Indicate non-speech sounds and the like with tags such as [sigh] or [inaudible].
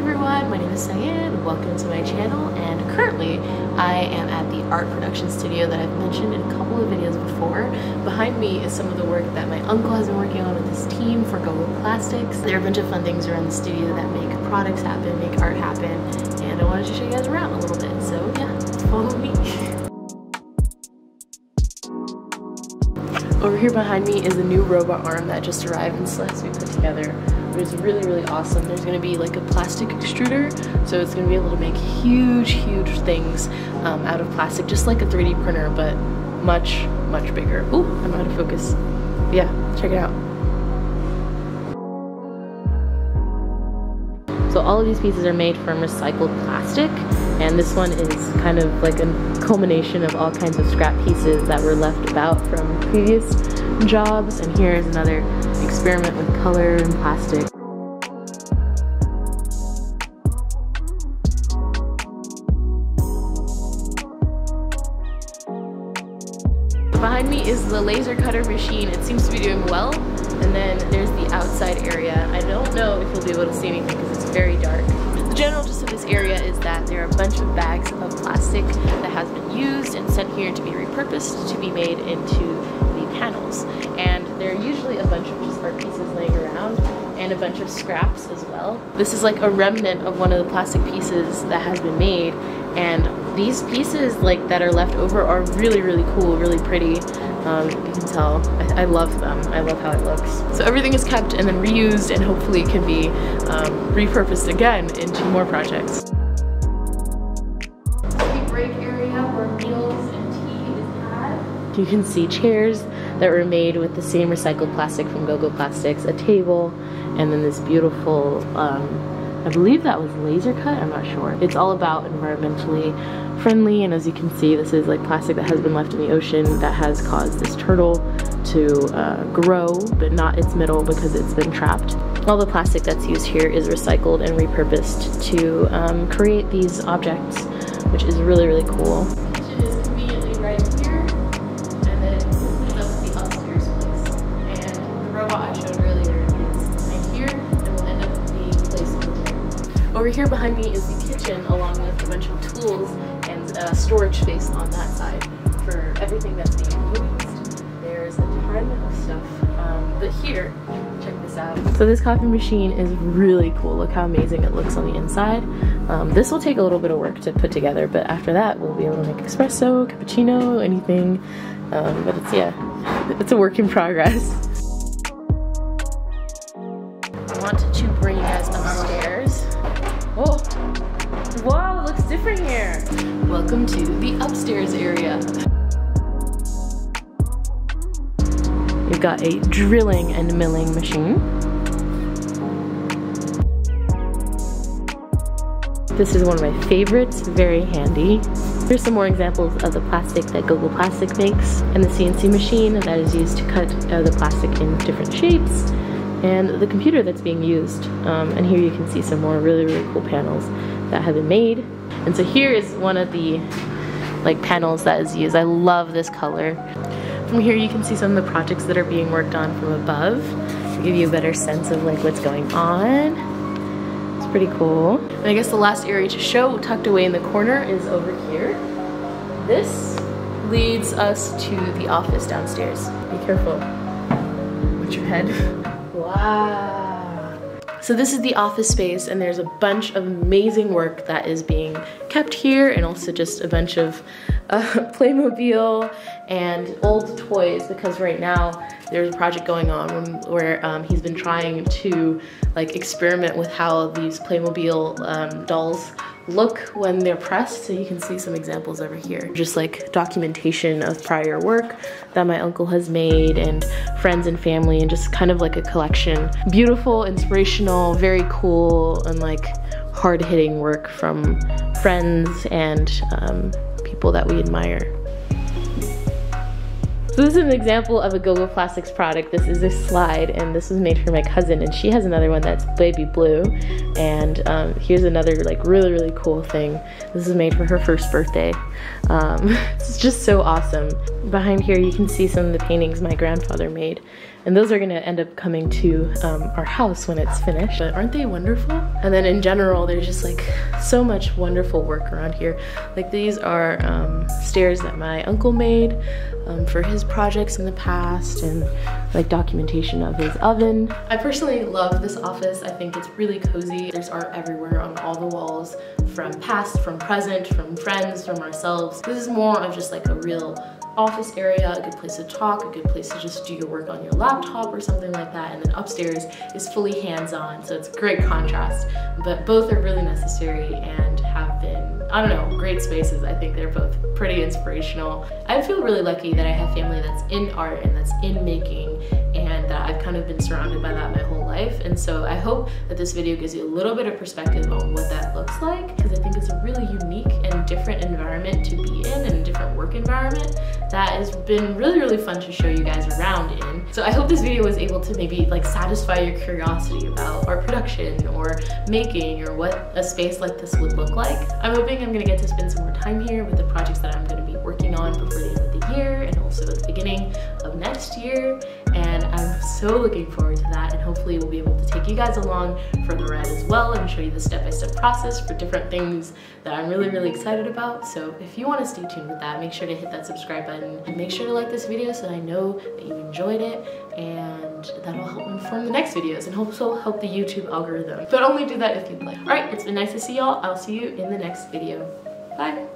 everyone, my name is Cyan, welcome to my channel, and currently I am at the art production studio that I've mentioned in a couple of videos before. Behind me is some of the work that my uncle has been working on with his team for Gogo Plastics. There are a bunch of fun things around the studio that make products happen, make art happen, and I wanted to show you guys around a little bit, so yeah, [laughs] follow me. Over here behind me is a new robot arm that just arrived and to be put together. It's really, really awesome. There's gonna be like a plastic extruder, so it's gonna be able to make huge, huge things um, out of plastic, just like a 3D printer, but much, much bigger. Ooh, I'm out of focus. Yeah, check it out. So all of these pieces are made from recycled plastic and this one is kind of like a culmination of all kinds of scrap pieces that were left about from previous jobs and here is another experiment with color and plastic. Behind me is the laser cutter machine. It seems to be doing well. And then there's the outside area. I don't know if you'll be able to see anything because it's very dark. The general gist of this area is that there are a bunch of bags of plastic that has been used and sent here to be repurposed to be made into the panels. And there are usually a bunch of just art pieces laying around and a bunch of scraps as well. This is like a remnant of one of the plastic pieces that has been made and these pieces like that are left over are really really cool really pretty. Um, you can tell. I, I, love them. I love how it looks. So everything is kept and then reused and hopefully can be um, repurposed again into more projects. Break area where meals and tea is had. You can see chairs that were made with the same recycled plastic from Gogo Plastics a table and then this beautiful um, I believe that was laser cut, I'm not sure. It's all about environmentally friendly and as you can see this is like plastic that has been left in the ocean that has caused this turtle to uh, grow but not its middle because it's been trapped. All the plastic that's used here is recycled and repurposed to um, create these objects which is really really cool. Over here behind me is the kitchen along with a bunch of tools and storage space on that side for everything that's being used. There's a ton of stuff. Um, but here, check this out. So this coffee machine is really cool. Look how amazing it looks on the inside. Um, this will take a little bit of work to put together, but after that we'll be able to make espresso, cappuccino, anything. Um, but it's, yeah, [laughs] it's a work in progress. I want to different here. Welcome to the upstairs area. You've got a drilling and milling machine. This is one of my favorites, very handy. Here's some more examples of the plastic that Gogo Plastic makes and the CNC machine that is used to cut uh, the plastic in different shapes and the computer that's being used. Um, and here you can see some more really, really cool panels that have been made. And so here is one of the like panels that is used. I love this color. From here you can see some of the projects that are being worked on from above to give you a better sense of like what's going on. It's pretty cool. And I guess the last area to show tucked away in the corner is over here. This leads us to the office downstairs. Be careful. Watch your head. [laughs] Wow. So this is the office space and there's a bunch of amazing work that is being kept here and also just a bunch of uh, [laughs] Playmobil and old toys because right now there's a project going on where um, he's been trying to like experiment with how these Playmobil um, dolls look when they're pressed. So you can see some examples over here. Just like documentation of prior work that my uncle has made and friends and family and just kind of like a collection. Beautiful, inspirational, very cool, and like hard-hitting work from friends and um, people that we admire. So this is an example of a Gogo Plastics product. This is a slide and this was made for my cousin and she has another one that's baby blue. And um, here's another like really, really cool thing. This is made for her first birthday. Um, [laughs] it's just so awesome. Behind here you can see some of the paintings my grandfather made. And those are gonna end up coming to um, our house when it's finished. But aren't they wonderful? And then in general, there's just like so much wonderful work around here. Like these are um, stairs that my uncle made um, for his projects in the past and like documentation of his oven. I personally love this office. I think it's really cozy. There's art everywhere on all the walls from past, from present, from friends, from ourselves. This is more of just like a real office area, a good place to talk, a good place to just do your work on your laptop or something like that. And then upstairs is fully hands-on, so it's great contrast. But both are really necessary and have been, I don't know, great spaces. I think they're both pretty inspirational. I feel really lucky that I have family that's in art and that's in making and that I've kind of been surrounded by that my whole life. And so I hope that this video gives you a little bit of perspective on what that looks like because I think it's a really unique and different environment to be in and a different work environment that has been really, really fun to show you guys around in. So I hope this video was able to maybe like satisfy your curiosity about art production or making or what a space like this would look like. I'm hoping I'm gonna get to spend some more time here with the projects that I'm gonna be working on before the end of the year and also at the beginning of next year and So looking forward to that and hopefully we'll be able to take you guys along for the ride as well and show you the step-by-step -step process for different things that I'm really really excited about so if you want to stay tuned with that make sure to hit that subscribe button and make sure to like this video so I know that you enjoyed it and that'll help inform the next videos and also help the YouTube algorithm but only do that if you'd like. Alright it's been nice to see y'all I'll see you in the next video. Bye!